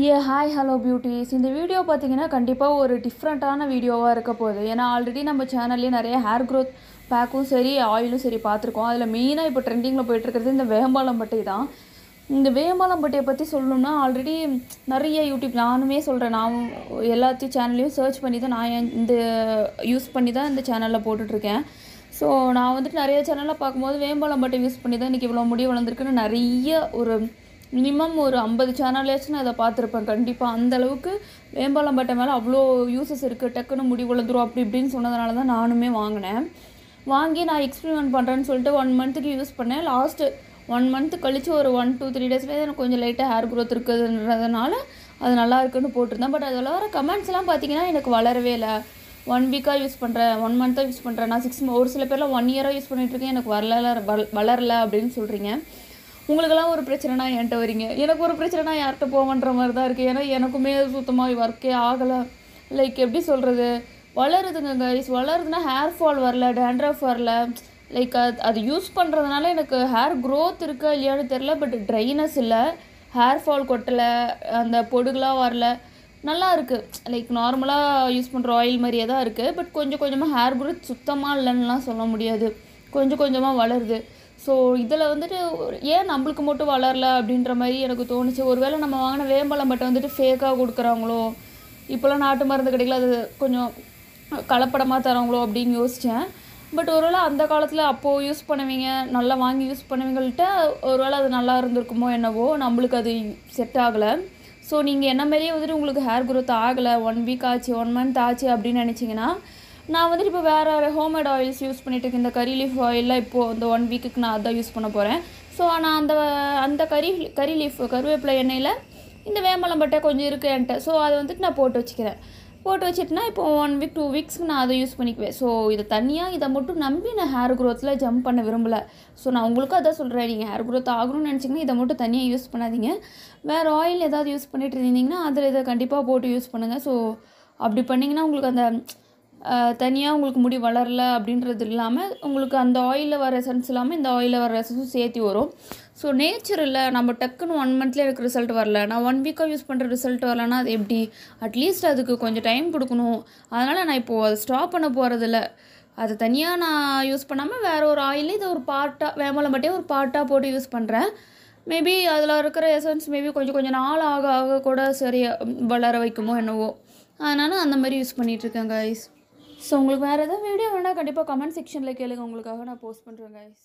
ஏ hi hello beauties இந்த video பார்த்தீங்கன்னா கண்டிப்பாக ஒரு டிஃப்ரெண்ட்டான வீடியோவாக இருக்க போகுது. ஏன்னா ஆல்ரெடி நம்ம சேனல்லேயே நிறைய ஹேர் க்ரோத் பேக்கும் சரி ஆயிலும் சரி பார்த்துருக்கோம். அதில் மெயினாக இப்போ ட்ரெண்டிங்கில் போயிட்டுருக்கிறது இந்த வேம்பாலம்பட்டை தான். இந்த வேம்பாலம்பட்டையை பற்றி சொல்லணும்னா ஆல்ரெடி நிறைய யூடியூப் நானுமே சொல்கிறேன் நான் எல்லாத்தையும் சேனல்லையும் சர்ச் பண்ணி தான் நான் இந்த யூஸ் பண்ணி தான் இந்த சேனலில் போட்டுட்ருக்கேன் ஸோ நான் வந்துட்டு நிறைய சேனலில் பார்க்கும்போது வேம்பாலம்பட்டை யூஸ் பண்ணி தான் இன்றைக்கி இவ்வளோ முடி வளர்ந்துருக்குன்னு நிறைய ஒரு மினிமம் ஒரு ஐம்பது சேனல்லேயாச்சும் நான் அதை பார்த்துருப்பேன். கண்டிப்பாக அந்த அளவுக்கு வேம்பாலம்பட்டை மேலே அவ்வளோ யூசஸ் இருக்குது டக்குன்னு முடி வளர்ந்துரும் அப்படி இப்படின்னு சொன்னதுனால தான் நானுமே வாங்கினேன். வாங்கி நான் எக்ஸ்பெரிமெண்ட் பண்ணுறேன்னு சொல்லிட்டு ஒன் மந்த்துக்கு யூஸ் பண்ணேன். லாஸ்ட்டு ஒன் மந்த் கழித்து ஒரு ஒன் டூ த்ரீ டேஸ்லேயே எனக்கு கொஞ்சம் லைட்டாக ஹேர் க்ரோத் இருக்குதுன்றதுனால அது நல்லா இருக்குன்னு போட்டிருந்தேன். பட் அதில் வர கமெண்ட்ஸ்லாம் பார்த்தீங்கன்னா எனக்கு வளரவே இல்லை. ஒன் வீக்காக யூஸ் பண்ணுறேன் ஒன் மந்த்தாக யூஸ் பண்ணுறேன் நான் சிக்ஸ் ஒரு சில பேர்லாம் ஒன் இயராக யூஸ் பண்ணிகிட்ருக்கேன் எனக்கு வரல வளரல அப்படின்னு சொல்கிறீங்க உங்களுக்கெல்லாம் ஒரு பிரச்சனைனா என்கிட்ட வரீங்க? எனக்கு ஒரு பிரச்சனைனா யார்கிட்ட போவேன்ற மாதிரி தான் இருக்குது ஏன்னா எனக்குமே சுத்தமாக ஒர்க்கே ஆகலை. லைக் எப்படி சொல்கிறது வளருதுங்க கைஸ் வளருதுன்னா ஹேர் ஃபால் வரல டேண்ட்ரஃப் வரல. லைக் அது அது யூஸ் பண்ணுறதுனால எனக்கு ஹேர் க்ரோத் இருக்கா இல்லையான்னு தெரில பட் ட்ரைனஸ் இல்லை. ஹேர் ஃபால் கொட்டலை. அந்த பொடுகளாக வரல. நல்லா இருக்குது லைக் நார்மலாக யூஸ் பண்ணுற ஆயில் மாதிரியே தான் இருக்குது பட் கொஞ்சம் கொஞ்சமாக ஹேர் க்ரோத் சுத்தமாக இல்லைன்னுலாம் சொல்ல முடியாது. கொஞ்சம் கொஞ்சமாக வளருது. ஸோ இதில் வந்துட்டு ஏன் நம்மளுக்கு மட்டும் வளரல அப்படின்ற மாதிரி எனக்கு தோணுச்சு. ஒருவேளை நம்ம வாங்கின வேம்பலம் பட்டை வந்துட்டு ஃபேக்காக கொடுக்குறாங்களோ? இப்போல்லாம் நாட்டு மருந்து கடையில் அது கொஞ்சம் கலப்படமாக தராங்களோ அப்படின்னு யோசித்தேன் பட் ஒருவேளை அந்த காலத்தில் அப்போது யூஸ் பண்ணுவீங்க நல்லா வாங்கி யூஸ் பண்ணுவீங்கள்ட்ட ஒருவேளை அது நல்லா இருந்திருக்குமோ என்னவோ நம்மளுக்கு அது செட் ஆகலை. ஸோ நீங்கள் என்ன மாதிரியே வந்துட்டு உங்களுக்கு ஹேர் க்ரோத் ஆகலை ஒன் வீக் ஆச்சு ஒன் மந்த் ஆச்சு அப்படின்னு நினச்சிங்கன்னா நான் வந்துட்டு இப்போ வேறு ஹோம்மேட் ஆயில்ஸ் யூஸ் பண்ணிட்டு இருக்கேன். இந்த கறி லீஃப் ஆயிலில் இப்போது இந்த ஒன் வீக்குக்கு நான் அதான் யூஸ் பண்ண போகிறேன் ஸோ நான் அந்த அந்த கறி கறி லீஃப் கருவேப்பிலை எண்ணெயில் இந்த வேமலம்பட்டை கொஞ்சம் இருக்குது என்கிட்ட. ஸோ அதை வந்துட்டு நான் போட்டு வச்சுக்கிறேன். போட்டு வச்சுட்டுனா இப்போ ஒன் வீக் டூ வீக்ஸ்க்கு நான் அதை யூஸ் பண்ணிக்குவேன். ஸோ இதை தனியாக இதை மட்டும் நம்பி நான் ஹேர் க்ரோத்தில் ஜம்ப் பண்ண விரும்பலை. ஸோ நான் உங்களுக்கும் அதான் சொல்கிறேன் நீங்கள் ஹேர் க்ரோத் ஆகணும்னு நினச்சிங்கன்னா இதை மட்டும் தனியாக யூஸ் பண்ணாதீங்க. வேறு ஆயில் ஏதாவது யூஸ் பண்ணிட்டு இருந்தீங்கன்னா அதில் இதை கண்டிப்பாக போட்டு யூஸ் பண்ணுங்கள் ஸோ அப்படி பண்ணிங்கன்னா உங்களுக்கு அந்த தனியாக உங்களுக்கு முடி வளரல அப்படின்றது இல்லாமல் உங்களுக்கு அந்த ஆயிலில் வர எசன்ஸ் இல்லாமல் இந்த ஆயிலில் வர எசன்ஸும் சேர்த்து வரும். ஸோ நேச்சர் இல்லை. நம்ம டக்குன்னு ஒன் மந்த்லேயே எனக்கு ரிசல்ட் வரல. நான் ஒன் வீக்காக யூஸ் பண்ணுற ரிசல்ட் வரலன்னா அது எப்படி? அட்லீஸ்ட் அதுக்கு கொஞ்சம் டைம் கொடுக்கணும். அதனால் நான் இப்போது அதை ஸ்டாப் பண்ண போகிறதில்ல அது தனியாக நான் யூஸ் பண்ணாமல் வேறு ஒரு ஆயில் இதை ஒரு பார்ட்டாக வேமலம் மட்டும் ஒரு பார்ட்டாக போட்டு யூஸ் பண்ணுறேன் மேபி அதில் இருக்கிற எசன்ஸ் மேபி கொஞ்சம் கொஞ்சம் நாள் ஆக ஆக கூட சரியாக வளர வைக்குமோ என்னவோ. அதனால் அந்த மாதிரி யூஸ் பண்ணிகிட்ருக்கேன் கைஸ் ஸோ உங்களுக்கு வேறு எதாவது வீடியோ வேணால் கண்டிப்பாக கமெண்ட் செக்ஷனில் கேளுங்க. உங்களுக்காக நான் போஸ்ட் பண்ணுறேன் கைஸ்